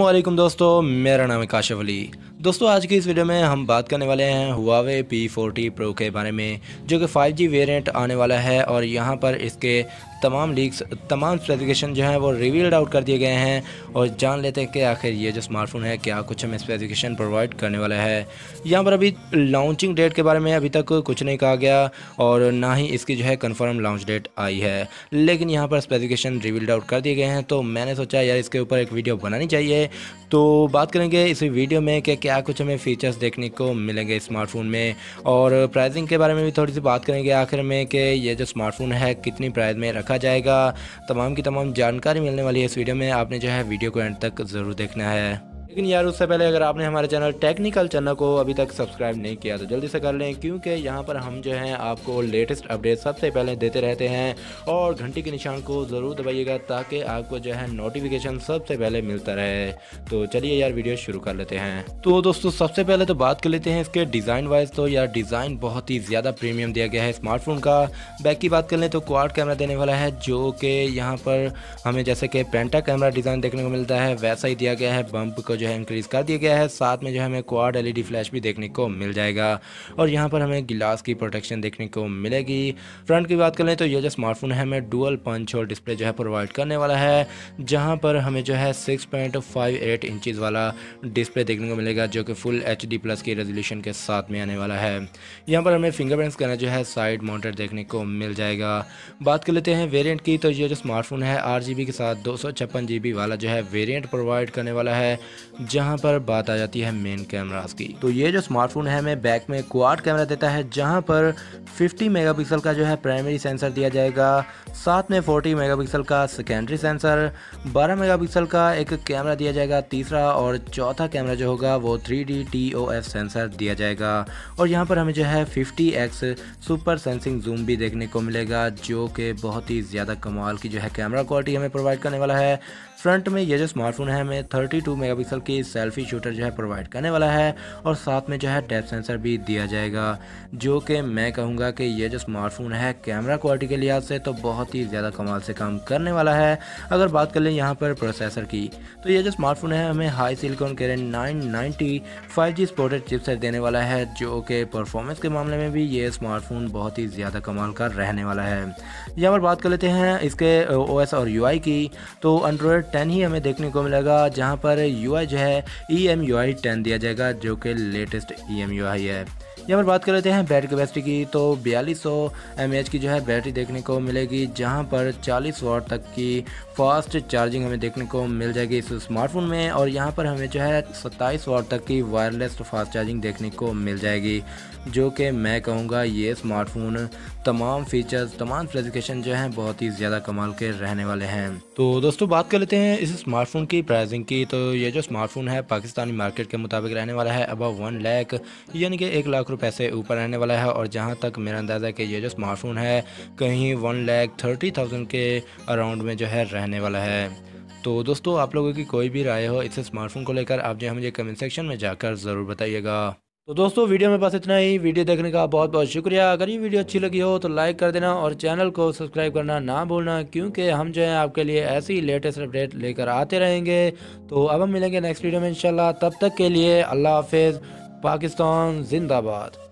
वालेकुम दोस्तों, मेरा नाम है काशिफ अली। दोस्तों, आज की इस वीडियो में हम बात करने वाले हैं हुआवे पी फोर्टी प्रो के बारे में, जो कि 5G वेरिएंट आने वाला है और यहाँ पर इसके तमाम लीक्स तमाम स्पेसिफिकेशन जो हैं वो रिवील्ड आउट कर दिए गए हैं और जान लेते हैं कि आखिर ये जो स्मार्टफ़ोन है, क्या कुछ हमें स्पेसिफिकेशन प्रोवाइड करने वाला है। यहाँ पर अभी लॉन्चिंग डेट के बारे में अभी तक कुछ नहीं कहा गया और ना ही इसकी जो है कन्फर्म लॉन्च डेट आई है। लेकिन यहाँ पर स्पेसिफिकेशन रिवील्ड आउट कर दिए गए हैं तो मैंने सोचा यार इसके ऊपर एक वीडियो बनानी चाहिए। तो बात करेंगे इस वीडियो में कि क्या कुछ हमें फ़ीचर्स देखने को मिलेंगे स्मार्टफ़ोन में और प्राइसिंग के बारे में भी थोड़ी सी बात करेंगे आखिर में कि ये जो स्मार्टफ़ोन है, कितनी प्राइस में रखा जाएगा। तमाम की तमाम जानकारी मिलने वाली है इस वीडियो में। आपने जो है वीडियो को एंड तक ज़रूर देखना है। लेकिन यार, उससे पहले अगर आपने हमारे चैनल टेक्निकल चैनल को अभी तक सब्सक्राइब नहीं किया तो जल्दी से कर लें, क्योंकि यहाँ पर हम जो हैं, आपको लेटेस्ट अपडेट सबसे पहले देते रहते हैं। और घंटी के निशान को ज़रूर दबाइएगा, ताकि आपको जो है नोटिफिकेशन सबसे पहले मिलता रहे। तो चलिए यार वीडियो शुरू कर लेते हैं। तो दोस्तों, सबसे पहले तो बात कर लेते हैं इसके डिज़ाइन वाइज तो यार डिज़ाइन बहुत ही ज़्यादा प्रीमियम दिया गया है स्मार्टफ़ोन का। बैक की बात कर लें तो क्वाड कैमरा देने वाला है, जो कि यहाँ पर हमें जैसे कि पेंटा कैमरा डिज़ाइन देखने को मिलता है, वैसा ही दिया गया है बम्प को जो है इंक्रीज़ कर दिया गया है। साथ में जो है हमें क्वाड एलईडी फ्लैश भी देखने को मिल जाएगा। और यहाँ पर हमें गिलास की प्रोटेक्शन देखने को मिलेगी। फ्रंट की बात करें तो ये जो स्मार्टफ़ोन है, हमें डुअल पंच और डिस्प्ले जो है प्रोवाइड करने वाला है, जहाँ पर हमें जो है six point five eight inches वाला डिस्प्ले देखने को मिलेगा, जो कि फुल एच डी प्लस की रेजोल्यूशन के साथ में आने वाला है। यहाँ पर हमें फिंगरप्रिंट स्कैनर जो है साइड माउंटेड देखने को मिल जाएगा। बात कर लेते हैं वेरिएंट की तो ये जो स्मार्टफ़ोन है, आठ के साथ दो सौ वाला जो है वेरिएंट प्रोवाइड करने वाला है। जहाँ पर बात आ जाती है मेन कैमरास की। तो ये जो स्मार्टफ़ोन है, हमें बैक में क्वाड कैमरा देता है, जहाँ पर 50 मेगापिक्सल का जो है प्राइमरी सेंसर दिया जाएगा, साथ में 40 मेगापिक्सल का सेकेंडरी सेंसर 12 मेगापिक्सल का एक कैमरा दिया जाएगा, तीसरा और चौथा कैमरा जो होगा, वो 3D TOF सेंसर दिया जाएगा। और यहाँ पर हमें जो है 50x सुपर सेंसिंग जूम भी देखने को मिलेगा, जो कि बहुत ही ज़्यादा कमाल की जो है कैमरा क्वालिटी हमें प्रोवाइड करने वाला है। फ्रंट में ये जो स्मार्टफ़ोन है, हमें 32 मेगापिक्सल की सेल्फी शूटर जो है प्रोवाइड करने वाला है और साथ में जो है डेप सेंसर भी दिया जाएगा, जो कि मैं कहूँगा कि ये जो स्मार्टफ़ोन है कैमरा क्वालिटी के लिहाज से तो बहुत ही ज़्यादा कमाल से काम करने वाला है। अगर बात कर लें यहाँ पर प्रोसेसर की तो ये जो स्मार्टफ़ोन है हमें हाई सिलिकॉन के nine ninety five G supported chipset देने वाला है, जो कि परफॉर्मेंस के मामले में भी ये स्मार्टफ़ोन बहुत ही ज़्यादा कमाल का रहने वाला है। यहाँ पर बात कर लेते हैं इसके ओएस और यूआई की तो एंड्रॉयड टेन ही हमें देखने को मिलेगा, जहाँ पर यू जो है ई एम यू आई दिया जाएगा, जो कि latest E M U I है। यहाँ पर बात कर लेते हैं बैटरी कैपेसिटी की। तो बयालीस सौ की जो है बैटरी देखने को मिलेगी, जहाँ पर 40 वाट तक की फास्ट चार्जिंग हमें देखने को मिल जाएगी इस स्मार्टफ़ोन में, और यहाँ पर हमें जो है 27 वाट तक की वायरलेस फास्ट चार्जिंग देखने को मिल जाएगी, जो कि मैं कहूँगा ये स्मार्टफ़ोन तमाम फीचर्स तमाम स्पेसिफिकेशन जो हैं, बहुत ही ज़्यादा कमाल के रहने वाले हैं। तो दोस्तों, बात कर लेते हैं इस स्मार्टफ़ोन की प्राइसिंग की। तो ये जो स्मार्टफ़ोन है, पाकिस्तानी मार्केट के मुताबिक रहने वाला है अब वन लैख यानी कि एक लाख रुपए से ऊपर रहने वाला है और जहाँ तक मेरा अंदाज़ा है कि ये जो स्मार्टफ़ोन है, कहीं वन लैख थर्टी थाउज़ेंड के अराउंड में जो है रहने वाला है। तो दोस्तों, आप लोगों की कोई भी राय हो इस स्मार्टफ़ोन को लेकर, आप जो है मुझे कमेंट सेक्शन में जाकर ज़रूर बताइएगा। तो दोस्तों, वीडियो में बस इतना ही। वीडियो देखने का बहुत बहुत शुक्रिया। अगर ये वीडियो अच्छी लगी हो तो लाइक कर देना और चैनल को सब्सक्राइब करना ना भूलना, क्योंकि हम जो है आपके लिए ऐसी लेटेस्ट अपडेट लेकर आते रहेंगे। तो अब हम मिलेंगे नेक्स्ट वीडियो में, इंशाल्लाह। तब तक के लिए अल्लाह हाफिज़। पाकिस्तान जिंदाबाद।